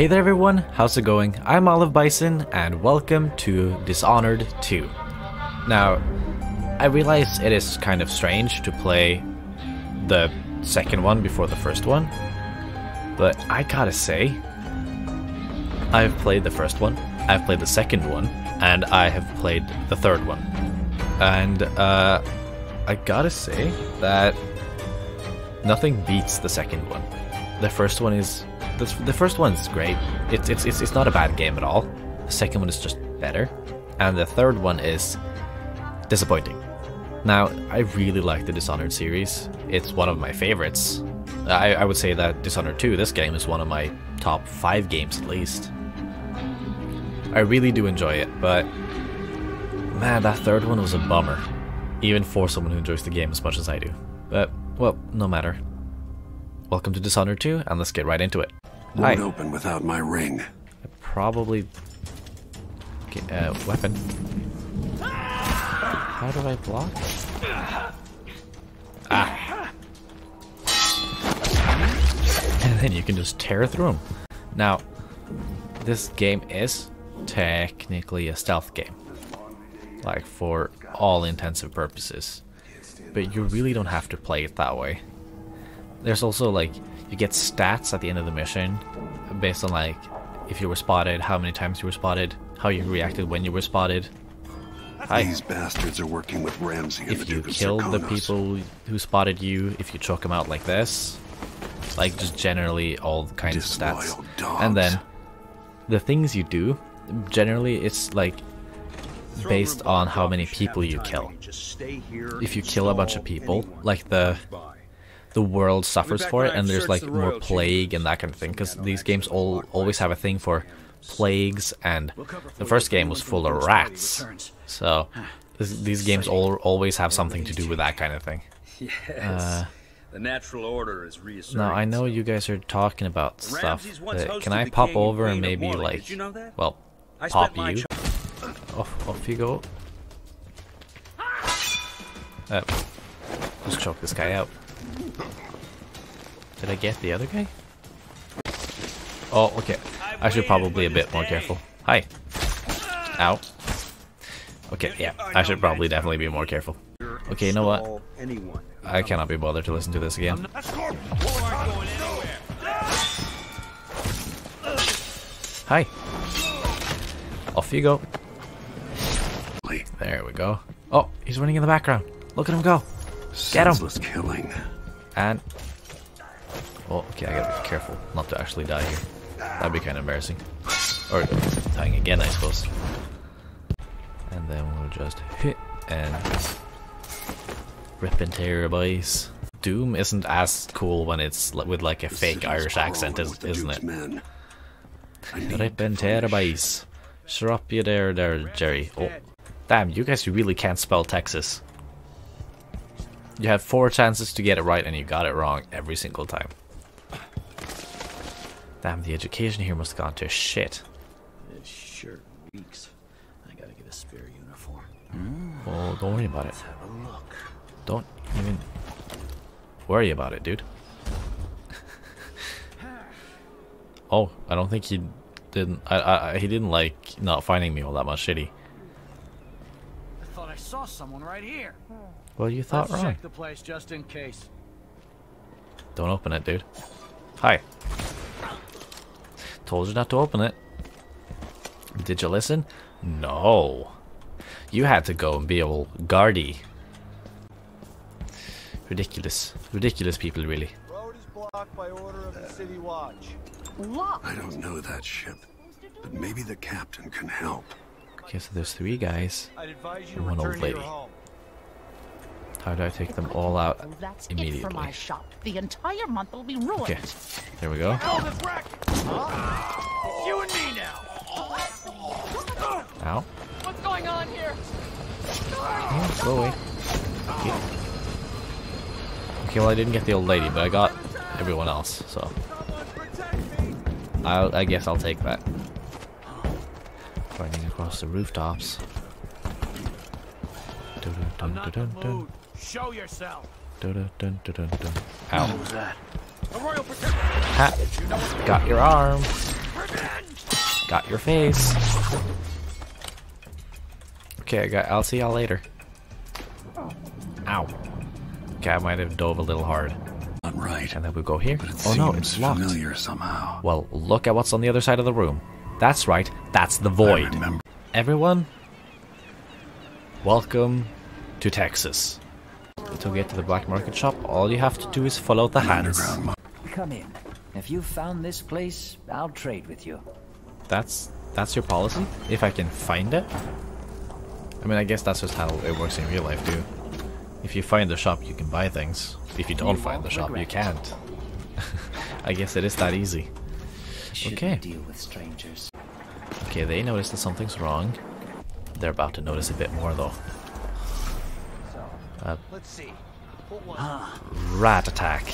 Hey there everyone, how's it going? I'm Olive Bison and welcome to Dishonored 2. Now, I realize it is kind of strange to play the second one before the first one, but I gotta say, I've played the first one, I've played the second one, and I have played the third one. And uh, I gotta say that nothing beats the second one. The first one is the, the first one's great. It's, it's it's it's not a bad game at all. The second one is just better, and the third one is disappointing. Now, I really like the Dishonored series. It's one of my favorites. I, I would say that Dishonored 2, this game, is one of my top 5 games at least. I really do enjoy it, but man, that third one was a bummer. Even for someone who enjoys the game as much as I do. But, well, no matter. Welcome to Dishonored 2, and let's get right into it. Won't Hi. open without my ring. I Probably... Okay, uh, weapon. How do I block? Ah. And then you can just tear through them. Now, this game is technically a stealth game. Like, for all intensive purposes. But you really don't have to play it that way. There's also, like, you get stats at the end of the mission based on, like, if you were spotted, how many times you were spotted, how you reacted when you were spotted. Hi. These bastards are working with Ramsey and the If you Duke of killed the people who spotted you, if you choke them out like this, like just generally all kinds of stats. Disloyal And then the things you do, generally it's like based on how many people you kill. If you kill a bunch of people, like the the world suffers for it, and there's like more plague and that kind of thing. Because these games all always have a thing for plagues, and the first game was full of rats. So this, these games all always have something to do with that kind of thing. Yes. the natural order is reasserting. Now I know you guys are talking about stuff. Can I pop over and maybe like, Did you know that? well, pop you? Off, off you go. Uh, just choke this guy out. Did I get the other guy? Oh, okay. I should probably a bit more careful. Hi. Ow. Okay, yeah. I should probably definitely be more careful. Okay, you know what? I cannot be bothered to listen to this again. Hi. Off you go. There we go. Oh, he's running in the background. Look at him go. Get him. Killing. And... Oh, okay, I gotta be careful not to actually die here. That'd be kind of embarrassing. Or dying again, I suppose. And then we'll just hit and rip and tear boys. Doom isn't as cool when it's with like a The fake Irish accent, is, isn't it? Men. Rip to and tear finish boys. Sure up you there, there, Jerry. Oh, damn, you guys really can't spell Texas. You had four chances to get it right and you got it wrong every single time. Damn, the education here must have gone to shit. This shirt reeks. I gotta get a spare uniform. Oh, don't worry about it. Let's Have a look. Don't even worry about it, dude. oh, I don't think he didn't. I, I, he didn't like not finding me all that much, did he? I saw someone right here. Well, you thought Let's wrong. check the place just in case. Don't open it, dude. Hi. Told you not to open it. Did you listen? No. You had to go and be all guardy. Ridiculous. Ridiculous people, really. Road is blocked by order of the City Watch. I don't know that ship, but maybe the captain can help. Okay, so there's three guys. I'd advise you And one old return to your lady. How do I take them all out that's it for immediately? my shop. The entire month will be ruined. Okay, there we go. Oh, this wreck! You and me now. Ow. What's going on here? Oh, go away. Okay. okay, well I didn't get the old lady, but I got everyone else, so I'll, I guess I'll take that. Running across the rooftops. Dun, dun, dun, dun, dun, Show yourself. dun, dun, dun, dun, dun. Ow. What was that? A royal protector. Ha! Got your arm. Got your face. Okay, I got. I'll see y'all later. Oh. Ow. Okay, I might have dove a little hard. Not right. And then we go here. But it Oh no, it's locked. familiar somehow. Well, look at what's on the other side of the room. That's right. That's the I void. Everyone, welcome to Texas. To get to the black market shop, all you have to do is follow the hands. Come in. If you found this place, I'll trade with you. That's that's your policy. If I can find it. I mean, I guess that's just how it works in real life too. If you find the shop, you can buy things. If you don't You find the shop, you regret can't. I guess it is that easy. Shouldn't Okay. deal with strangers. Okay, they notice that something's wrong. They're about to notice a bit more though. Uh, Let's see. What was rat attack.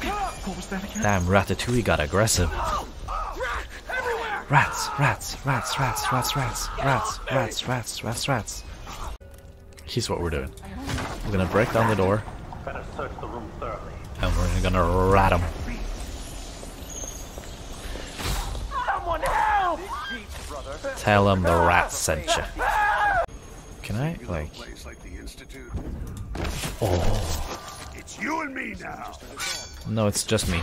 Damn, Ratatouille got aggressive. Rats, rats, rats, rats, rats, rats, rats, rats, rats, rats, rats. Here's what we're doing. We're gonna break down the door. And we're gonna rat him. Someone help! Tell him the rat sent you. Can I, like... Place like the Institute. Oh... It's you and me now. No, it's just me.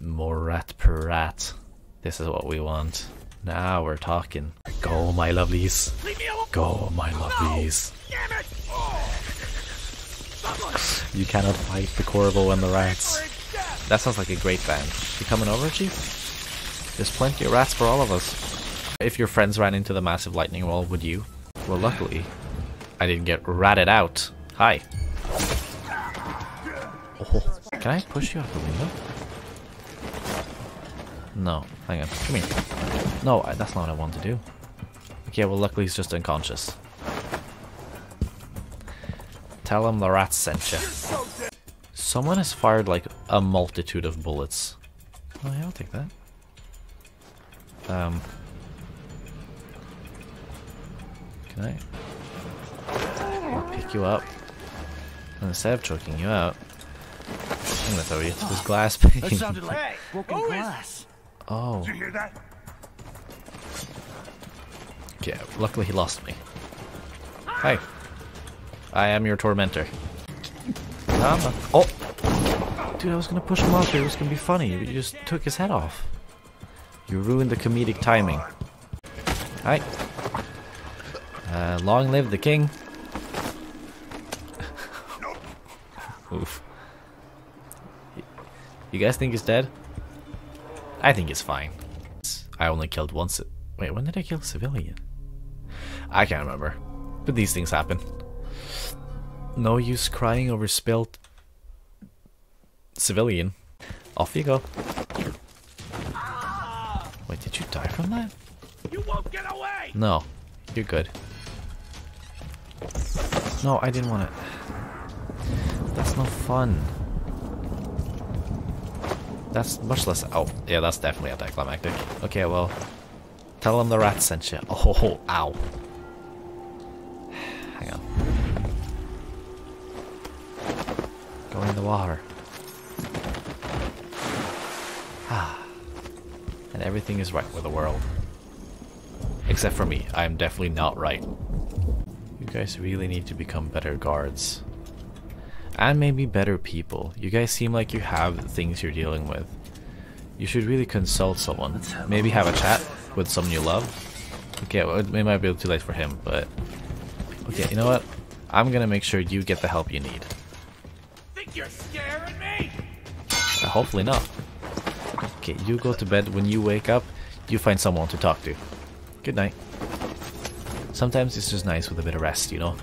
More rat per rat. This is what we want. Now we're talking. Go, my lovelies. Go, my lovelies. You cannot fight the Corvo and the rats. That sounds like a great band. You coming over, Chief? There's plenty of rats for all of us. If your friends ran into the massive lightning wall, would you? Well, luckily, I didn't get ratted out. Hi. Oh, can I push you out the window? No, hang on. Come here. No, I- that's not what I want to do. Okay, well, luckily he's just unconscious. Tell him the rats sent you. Someone has fired like a multitude of bullets. Oh yeah, I'll take that. Um. Can I? I'll pick you up. And instead of choking you out, I'm gonna throw you into this glass pane. That sounded like broken glass. oh. Did You hear that? Okay, luckily he lost me. Hi. I am your tormentor. Um, oh! Dude, I was gonna push him off. It was gonna be funny. You just took his head off. You ruined the comedic timing. Hi. Uh, long live the king. Oof. You guys think he's dead? I think he's fine. I only killed one ci- Wait, when did I kill a civilian? I can't remember. But these things happen. No use crying over spilt civilian. Off you go. Wait, did you die from that? You won't get away! No, you're good. No, I didn't want it. That's no fun. That's much less. Oh, yeah, that's definitely anticlimactic. Okay, well, tell them the rat sent you. Oh, ow. Hang on. Go in the water. And everything is right with the world. Except for me. I am definitely not right. You guys really need to become better guards. And maybe better people. You guys seem like you have things you're dealing with. You should really consult someone. Maybe have a chat with someone you love. Okay, well, it might be a little too late for him, but... Okay, you know what? I'm gonna make sure you get the help you need. Think you're scaring me? Uh, hopefully not. Okay, you go to bed. When you wake up, you find someone to talk to. Good night. Sometimes it's just nice with a bit of rest, you know.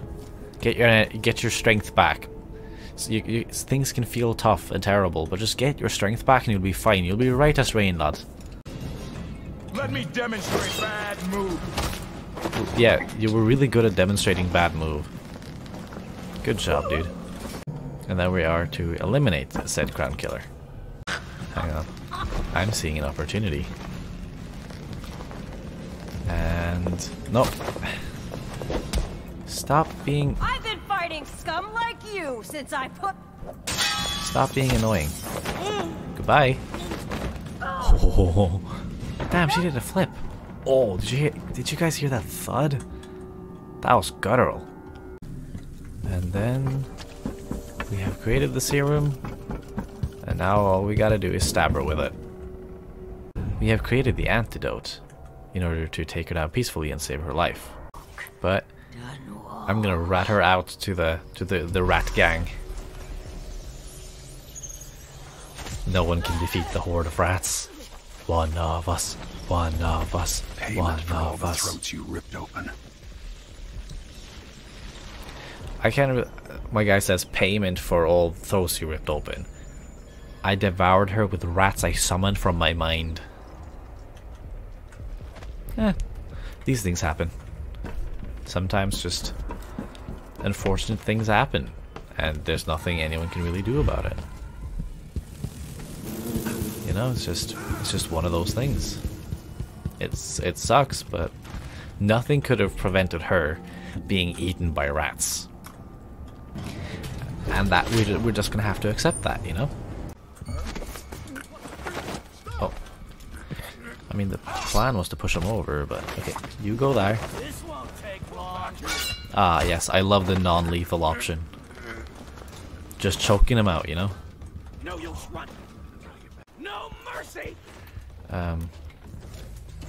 Get your get your strength back. So you, you, things can feel tough and terrible, but just get your strength back and you'll be fine. You'll be right as rain, lad. Let me demonstrate bad move. Yeah, you were really good at demonstrating bad move. Good job, dude. And then we are to eliminate said crown killer. Hang on. I'm seeing an opportunity. And... Nope. Stop being... I've been fighting scum like you since I put. Stop being annoying. Mm. Goodbye. Oh, Damn, she did a flip. Oh, did you hear, did you guys hear that thud? That was guttural. And then we have created the serum, and now all we gotta do is stab her with it. We have created the antidote in order to take her down peacefully and save her life. But I'm gonna rat her out to the to the, the rat gang. No one can defeat the horde of rats. One of us. One of us. Payment one of us. throats you ripped open. I can't. My guy says payment for all throats you ripped open. I devoured her with rats I summoned from my mind. Eh, these things happen. Sometimes just unfortunate things happen, and there's nothing anyone can really do about it. You know, it's just it's just one of those things. It's it sucks, but nothing could have prevented her being eaten by rats. And that we're, we're just gonna have to accept that, you know? I mean, the plan was to push him over, but okay, you go there. This won't take long. Ah, yes, I love the non lethal option. Just choking him out, you know? No use run. No mercy. Um,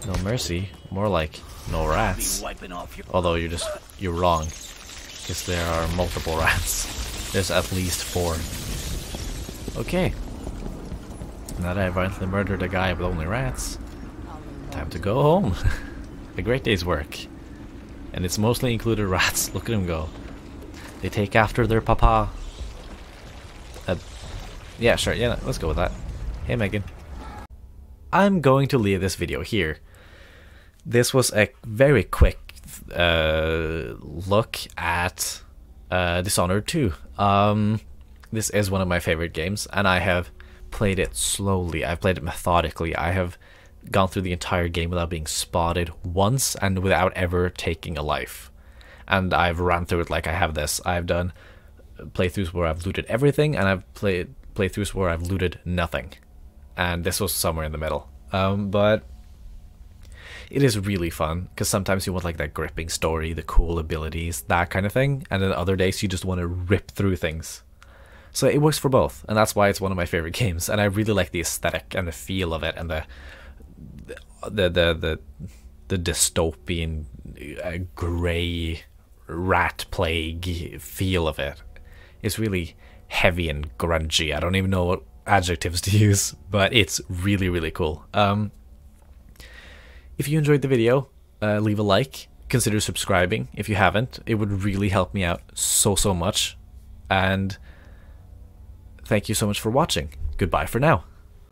no mercy, more like no rats. wiping off your. Although you're just, you're wrong. Because there are multiple rats. There's at least four. Okay. Now that I violently murdered a guy with only rats, time to go home. a great day's work. And it's mostly included rats. Look at them go. They take after their papa. Uh, yeah, sure. Yeah, let's go with that. Hey, Meagan. I'm going to leave this video here. This was a very quick uh, look at uh, Dishonored 2. Um, this is one of my favorite games, and I have played it slowly. I've played it methodically. I have gone through the entire game without being spotted once and without ever taking a life. And I've ran through it like I have this. I've done playthroughs where I've looted everything, and I've played playthroughs where I've looted nothing. And this was somewhere in the middle. Um, but it is really fun because sometimes you want like that gripping story, the cool abilities, that kind of thing, and then other days you just want to rip through things. So it works for both, and that's why it's one of my favorite games. And I really like the aesthetic and the feel of it, and the the the the, the dystopian, uh, gray rat plague feel of it. It's really heavy and grungy. I don't even know what adjectives to use, but it's really really cool. Um, if you enjoyed the video, uh, leave a like. Consider subscribing if you haven't. It would really help me out so, so much. And thank you so much for watching. Goodbye for now.